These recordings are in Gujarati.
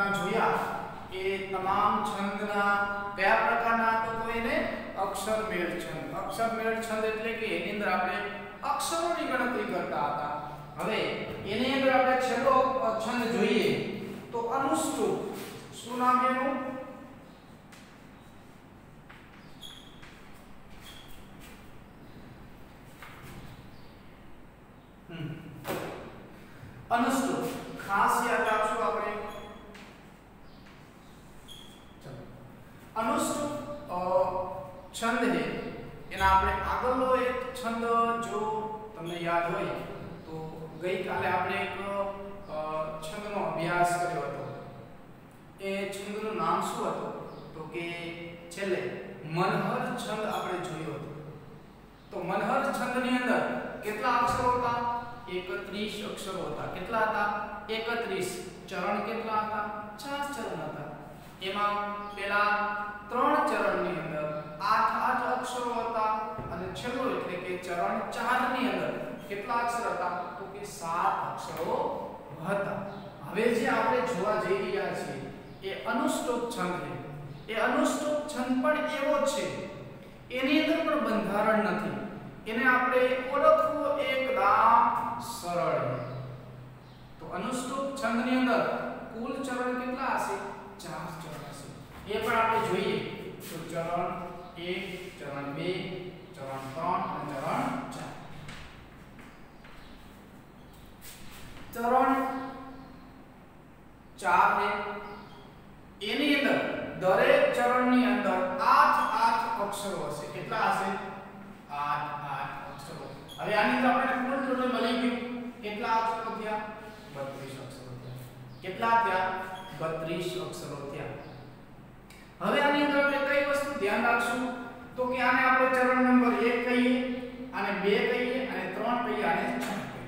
ઉદાહરણો છંદના જોયા એ તમામ છંદના કયા પ્રકારના તો તો એને અક્ષર મેળ છંદ અક્ષર મેળ છંદ એટલે કે એની અંદર આપણે અક્ષરોની ગણતરી કરતા હતા હવે એની અંદર આપણે છેલ્લો છંદ જોઈએ તો અનુષ્ટુપ શું નામ એનું અનુષ્ટુપ ખાસ યાદ રાખજો આપણે અનુષ્ટુપ છંદ છે એના આપણે આગળનો એક છંદ જો તમને યાદ હોય તો ગઈકાલે આપણે એક છંદનો અભ્યાસ કર્યો હતો એ છંદનું નામ શું હતું તો કે છેલ્લે મનહર છંદ આપણે જોયો હતો તો મનહર છંદની અંદર કેટલા અક્ષરો હતા? 31 અક્ષરો હતા. કેટલા હતા? 31 ચરણ કેટલા હતા? ચાર ચરણ હતા. એમાં પેલા ત્રણ ચરણની અંદર આઠ આઠ અક્ષરો હતા અને છેલ્લો એટલે કે ચરણ 4 ની અંદર કેટલા અક્ષર હતા? તો કે સાત અક્ષરો હતા. હવે જે આપણે જોવા જઈ રહ્યા છીએ, એ અનુષ્ટુપ છંદ છે. એ અનુષ્ટુપ છંદ પણ એવો છે. એની અંદર પણ બંધારણ નથી. એને આપણે ઓળખવું એકદમ સરળ છે તો અનુષ્ટુપ છંદની અંદર કુલ ચરણ કેટલા હશે ચાર ચરણ હશે એ પણ આપણે જોઈએ તો ચરણ 1 ચરણ 2 ચરણ 3 અને ચરણ 4 ચરણ 4 ને એની અંદર દરેક ચરણની અંદર 8 8 અક્ષરો હશે કેટલા હશે 8 8 અક્ષરો હવે આની અંદર આપણે કુલ ટોટલ મળી ગયું. કેટલા અક્ષરો થયા? 32 અક્ષરો થયા. કેટલા થયા? 32 અક્ષરો થયા. હવે આની અંદર આપણે કઈ વસ્તુ ધ્યાન રાખશું? તો કે આને આપણે ચરણ નંબર 1 કહીએ આને 2 કહીએ અને 3 કહીએ અને 4 કહીએ.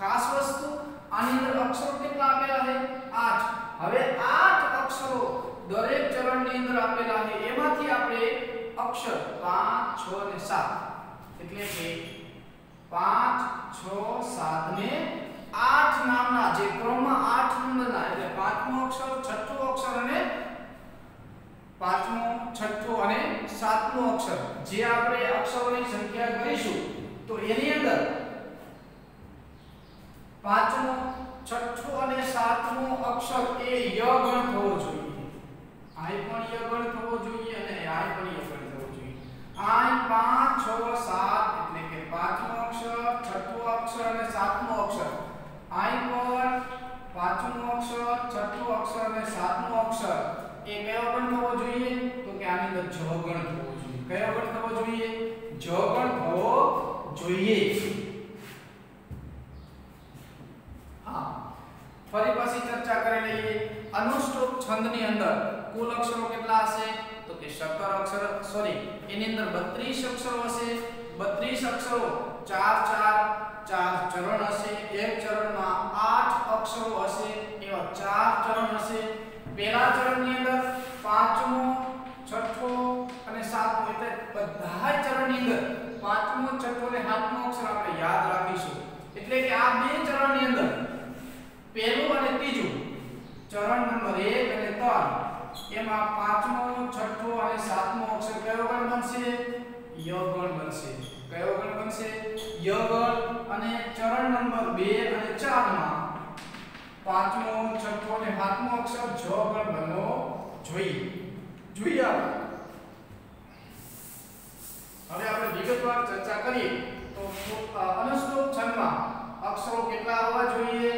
ખાસ વસ્તુ આની અંદર અક્ષરો કેટલા આપેલા છે? 8 હવે 8 અક્ષરો દરેક ચરણની અંદર આપેલા છે. એમાંથી આપણે અક્ષર 5 6 અને 7 એટલે કે 5 6 7 ને 8 નામના જે ક્રમમાં 8 નંબરના એટલે પાંચમો અક્ષર, છઠ્ઠો અક્ષર અને પાંચમો, છઠ્ઠો અને સાતમો અક્ષર. જે આપણે અક્ષરોની સંખ્યા કરીશું તો એની અંદર પાંચમો, છઠ્ઠો અને સાતમો અક્ષર એ ય ગણ થવો જોઈએ. આય પણ ય ગણ થવો જોઈએ અને આય પણ ય ગણ આય 5 6 7 એટલે કે પાંચમો અક્ષર છઠ્ઠો અક્ષર અને સાતમો અક્ષર આઈ પર પાંચમો અક્ષર છઠ્ઠો અક્ષર અને સાતમો અક્ષર એ કયો ગણ થવો જોઈએ તો કે આની અંદર જ ગણ થવો જોઈએ કયો ગણ થવો જોઈએ જ ગણ થવો જોઈએ હા ફરી પાછી ચર્ચા કરી લઈએ અનુષ્ટુપ છંદની અંદર કુલ અક્ષરો કેટલા હશે કે 17 અક્ષર સોરી, એની અંદર 32 અક્ષરો હશે. 32 અક્ષરો 4 4 ચાર ચરણ હશે. એક ચરણમાં આઠ અક્ષરો હશે. એવા ચાર ચરણ હશે. પહેલા ચરણની અંદર પાંચમો, છઠ્ઠો અને સાતમો, એટલે બધા ચરણની અંદર પાંચમો, છઠ્ઠો અને સાતમો અક્ષર આપણે યાદ રાખીશું. એટલે કે આ બે ચરણની અંદર પહેલું અને ત્રીજું ચરણ નંબર 1 અને 3 એમાં પાંચમો, છઠ્ઠો અને સાતમો અક્ષર કયો ગણ બનશે? ય ગણ બનશે. કયો ગણ બનશે? ય ગણ અને ચરણ નંબર 2 અને 4 માં પાંચમો, છઠ્ઠો અને સાતમો અક્ષર જ ગણ બનવો જોઈએ. જોઈએ આપણે. હવે આપણે વિગતવાર ચર્ચા કરીએ. તો અનુષ્ટુપ છંદમાં અક્ષરો કેટલા હોવા જોઈએ?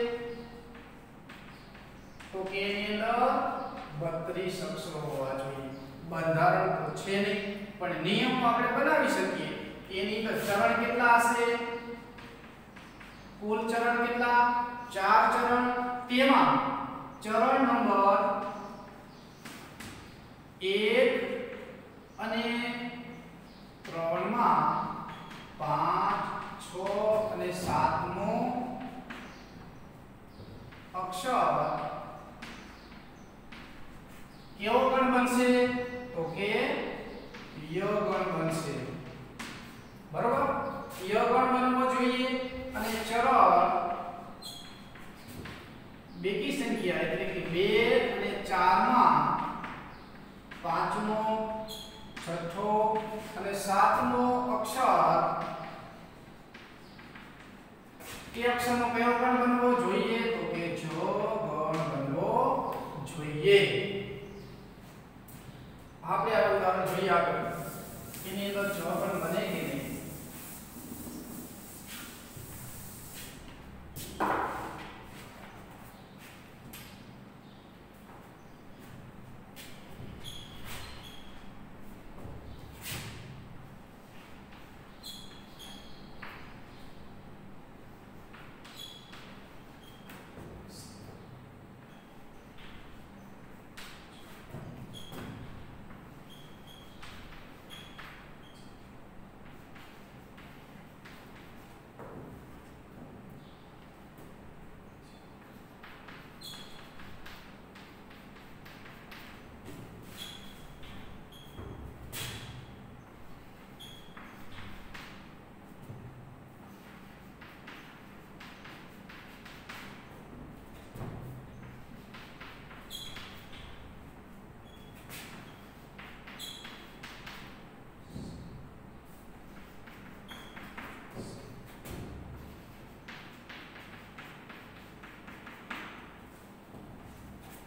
તો કે એની અંદર 32 અક્ષરો હોવા જોઈએ. બંધારણ તો છે નહીં, પણ નિયમ આપણે બનાવી શકીએ. એની ચરણ કેટલા હશે? કુલ ચરણ કેટલા? ચાર ચરણ. તેમાં ચરણ નંબર 1 અને 3 માં 5 6 અને 7 નો અક્ષર કેવો ગણ બનશે? તો કે ય ગણ બનશે? બરોબર? ય ગણ બનવો જોઈએ? અને ચરળ બેકી સંખ્યા એટલે કે 2 અને 4 માં પાંચમો, છઠ્ઠો અને સાતમો અક્ષર કે અક્ષરનો કયો ગણ બનવો જોઈએ? તો કે જો ગણ બનવો જોઈએ?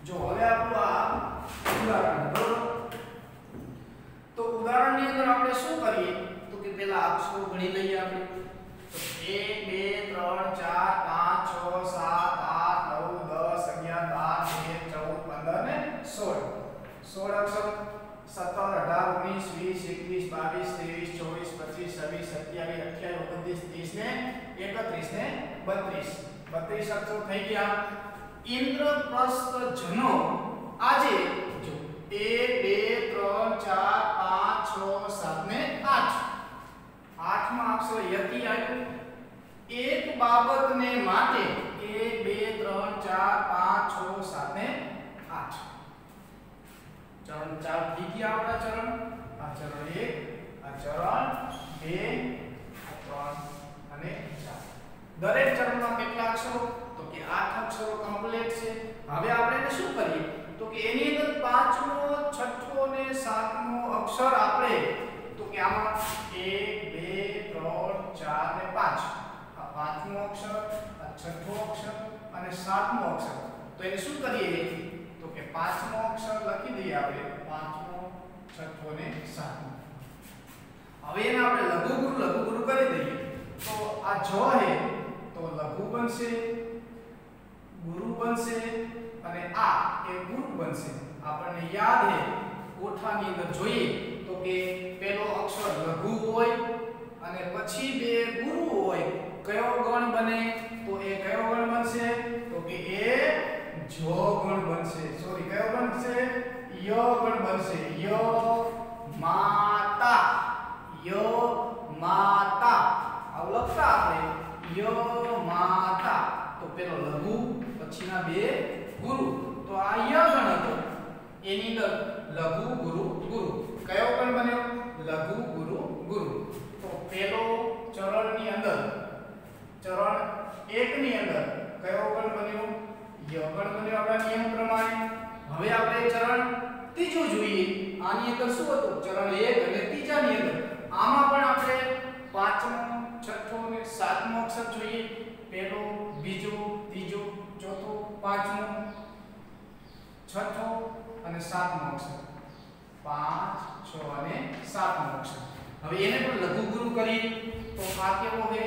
જો હવે આપણું આ ઉદાહરણ બરોબર? તો ઉદાહરણની અંદર આપણે શું કરીએ? તો કે પેલા અક્ષરો ગણી લઈએ આપણે. તો 1 2 3 4 5 6 7 8 9 10 11 12 13 14 15 ને 16 16 અક્ષર. 17 18 19 20 21 22 23 24 25 27 28 29 30 ને 31 ને 32 32 અક્ષરો થઈ ગયા. ઇન્દ્રપ્રસ્થ જનો આજે જો 1 2 3 4 5 6 7 ને 8 આઠમા અક્ષર યતિ આવ્યું એક બાબતને માટે 1 2 3 4 5 6 7 ને 8 ચરણ 4 થઈ ગયા આપણા ચરણ આ ચરણ 1 આ ચરણ 2 આ 3 અને 4 દરેક ચરણમાં કેટલા અક્ષરો તો કે આઠ અક્ષરો કમ્પ્લીટ છે હવે આપણે એને શું કરીએ? તો કે એની અંદર પાંચમો, છઠ્ઠો અને સાતમો અક્ષર આપણે, તો કે આમાં 1 2 3 4 ને 5 આ પાંચમો અક્ષર, આ છઠ્ઠો અક્ષર અને સાતમો અક્ષર. તો એને શું કરીએ? તો કે પાંચમો અક્ષર લખી દઈએ આપણે, પાંચમો, છઠ્ઠો ને સાતમો. હવે એને આપણે લઘુગુરુ લઘુગુરુ લઘુ ગુરુ કરી દઈએ. તો આ જ હે, તો લઘુ બનશે ગુરુ બનશે અને આ એ ગુરુ બનશે. આપણને યાદ હે, કોઠાની અંદર જોઈએ તો કે પેલો અક્ષર લઘુ હોય અને પછી બે ગુરુ હોય. કયો ગણ બને? તો એ કયો ગણ બનશે? તો કે એ જો ગણ બનશે. સોરી કયો બનશે? ય ગણ બનશે. ય માતા. ય માતા. આવું લખતા આપણે. ય માતા. તો પેલો પછીના બે ગુરુ. તો આ યગણ હતો. એની અંદર લઘુ ગુરુ ગુરુ. કયો ગણ બન્યો? લઘુ ગુરુ ગુરુ. તો પેલો ચરણની અંદર, ચરણ 1 ની અંદર કયો ગણ બન્યો? યગણ બન્યો આપણા નિયમ પ્રમાણે. હવે આપણે ચરણ ત્રીજું જોઈએ. આની અંદર શું હતું? ચરણ 1 અને ત્રીજાની અંદર. આમાં પણ આપણે પાંચમો, છઠ્ઠો અને સાતમો અક્ષર જોઈએ. પહેલો બીજો ત્રીજો ચોથો પાંચમો છઠ્ઠો અને સાતમો અક્ષર. પાંચ, છ અને સાતમો અક્ષર. હવે એને પણ લઘુ ગુરુ કરી, તો આ કેવો છે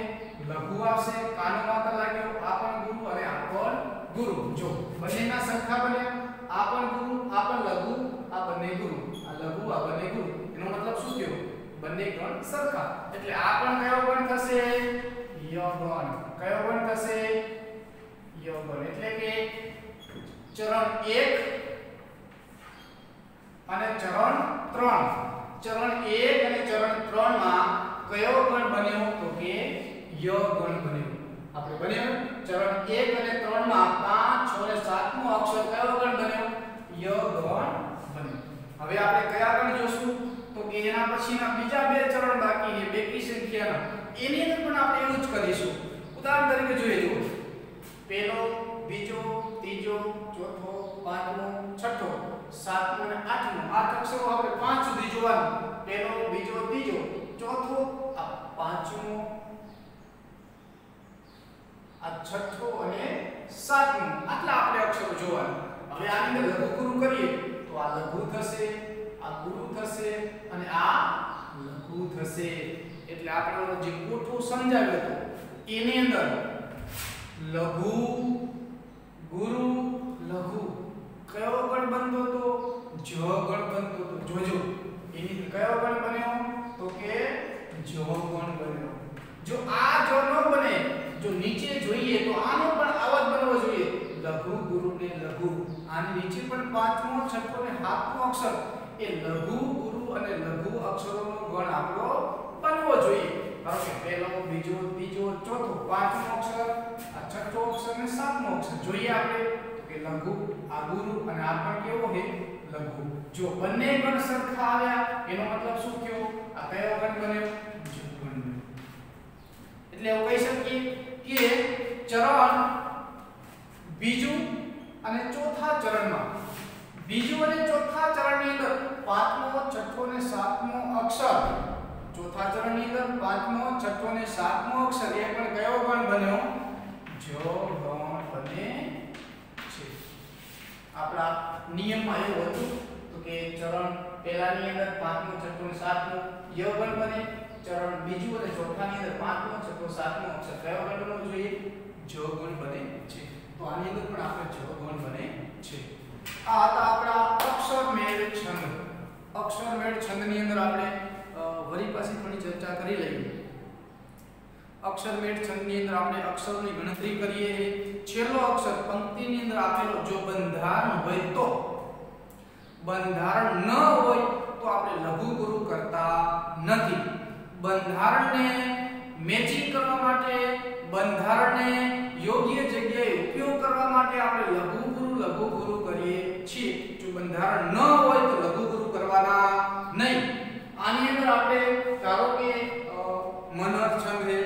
લઘુ આવશે, કાનો માત્ર લાગ્યો, આ પણ ગુરુ અને આ પણ ગુરુ. જો બંનેના સરખા બન્યા, આ પણ ગુરુ, આ પણ લઘુ, આ બંને ગુરુ. આ લઘુ, આ બંને ગુરુ. એનો મતલબ શું થયો? બંને ગણ સરખા. એટલે આ પણ કયો ગણ થશે? ય ગણ. કયો ગણ થશે? ય ગણ. એટલે કે ચરણ એક અને ચરણ ત્રણ. ચરણ એક અને ચરણ ત્રણમાં કયો ગણ બન્યો તો કે ય ગણ બન્યો. આપણે બન્યો? ચરણ એક અને ત્રણમાં 5 6 અને 7 મો અક્ષર કયો ગણ બન્યો? ય ગણ બન્યો. હવે આપણે કયા ગણ જોશું? તો કે એના પછીના બીજા બે ચરણ બાકી છે, બેકી સંખ્યાના. એની અંદર પણ આપણે એવું જ કરીશું. ઉદાહરણ તરીકે જોઈ લો પહેલો બીજો ત્રીજો, ચોથો, પાંચમો, છઠ્ઠો, સાતમો અને આઠમો. આઠ અક્ષરો આપણે પાંચ સુધી જોવાનું. પહેલો, બીજો, ત્રીજો, ચોથો, આ પાંચમો, આ છઠ્ઠો અને સાતમો. આટલા આપણે અક્ષરો જોવાના. હવે આની અંદર લઘુ ગુરુ કરીએ તો આ લઘુ થશે, આ ગુરુ થશે અને આ લઘુ થશે. એટલે આપણે જે કોઠું સમજાવ્યું હતું, એની અંદર લઘુ ગુરુ લઘુ. કયો ગણ બનતો તો જ ગણ બનતો તો જોજો. એની કયો ગણ બન્યો? તો કે જ ગણ બન્યો. જો આ જો ન બને, જો નીચે જોઈએ, તો આનો પણ આવો જ બનવો જોઈએ. લઘુ ગુરુ ને લઘુ. આની નીચે પણ પાંચમો, છઠ્ઠો ને સાતમો અક્ષર. એ લઘુ ગુરુ અને લઘુ અક્ષરોનો ગણ આપણો બનવો જોઈએ. ધારો કે પહેલો, બીજો, ત્રીજો, ચોથો, પાંચમો અક્ષર, આ છઠ્ઠો અક્ષર અને સાતમો અક્ષર જોઈએ આપણે, તો કે લઘુ, આ ગુરુ અને આ પણ કેવો છે? લઘુ. જો બંને ગણ સરખા આવ્યા, એનો મતલબ શું થયો? આ કયો ગણ બન્યો? જ ગણ બન્યો. એટલે એવું કહી શકીએ કે ચરણ બીજું અને ચોથા ચરણમાં. બીજું અને ચોથા ચરણની અંદર પાંચમો, છઠ્ઠો અને સાતમો અક્ષર ચોથા ચરણની અંદર પાંચમો, છઠ્ઠો અને સાતમો અક્ષર એ પણ કયો ગણ બન્યો? જો ગણ બને છે. આપણા નિયમમાં એવું હતું તો કે ચરણ પહેલાની અંદર પાંચમો, છઠ્ઠો અને સાતમો ય ગણ બને. ચરણ બીજું અને ચોથાની અંદર પાંચમો, છઠ્ઠો, સાતમો અક્ષર કયો ગણ બનવો જોઈએ? જ ગણ બને છે. તો આની અંદર પણ આપણે જો ગણ બને છે. આ હતા આપણા અક્ષર મેળ છંદ. અક્ષર મેળ છંદની અંદર આપણે વળી પાછી થોડી ચર્ચા કરી લઈએ. અક્ષર મેળ છંદની અંદર આપણે અક્ષરોની ગણતરી કરીએ. છેલ્લો અક્ષર પંક્તિની અંદર આપેલો જો બંધારણ હોય તો. બંધારણ ન હોય તો આપણે લઘુ ગુરુ કરતા નથી. બંધારણને મેચિંગ કરવા માટે, બંધારણને યોગ્ય જગ્યાએ ઉપયોગ કરવા માટે આપણે લઘુ ગુરુ લઘુ ગુરુ કરીએ છીએ. જો બંધારણ ન હોય તો લઘુ ગુરુ કરવાના નહીં. આની અંદર આપણે ધારો કે મનર છંદ છે,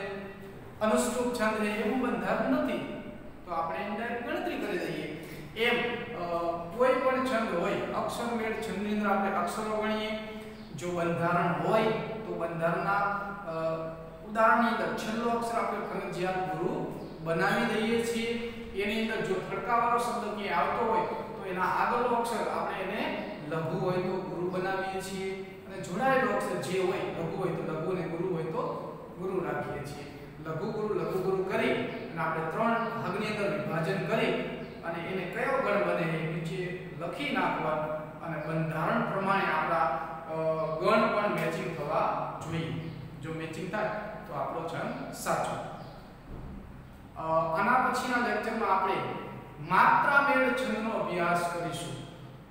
અનુષ્ટુપ છંદ છે, એવું બંધારણ નથી. તો આપણે અંદર ગણતરી કરી દઈએ. એમ કોઈ પણ છંદ હોય અક્ષર મેળ છંદની અંદર આપણે અક્ષરો ગણીએ. જો બંધારણ હોય, તો બંધારણના ઉદાહરણની અંદર છેલ્લો અક્ષર આપણે ફરજિયાત ગુરુ બનાવી દઈએ છીએ. એની અંદર જો ફડકાવાળો શબ્દ કે આવતો હોય, તો એના આગળનો અક્ષર આપણે એને લઘુ હોય તો ગુરુ બનાવીએ છીએ. જોડાયેલો અક્ષર જે હોય, લઘુ હોય તો લઘુ અને ગુરુ હોય તો ગુરુ રાખીએ છીએ. લઘુ ગુરુ લઘુ ગુરુ કરી અને આપણે ત્રણ ભાગની અંદર વિભાજન કરી અને એને કયો ગણ બને એ નીચે લખી નાખવાનું અને બંધારણ પ્રમાણે આપણા ગણ પણ મેચિંગ થવા જોઈએ. જો મેચિંગ થાય તો આપણો જન્મ સાચો. આના પછીના લેક્ચરમાં આપણે માત્રા મેળ છંદનો અભ્યાસ કરીશું.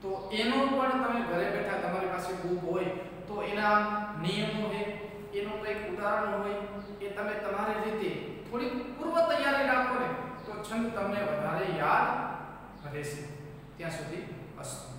તો એનો પણ તમે ઘરે બેઠા તમારી પાસે બુક હોય તો એના નિયમો છે એનું કંઈક ઉદાહરણ હોય, એ તમે તમારી રીતે થોડી પૂર્વ તૈયારી રાખો ને, તો છંદ તમને વધારે યાદ રહેશે. ત્યાં સુધી અસ્તુ.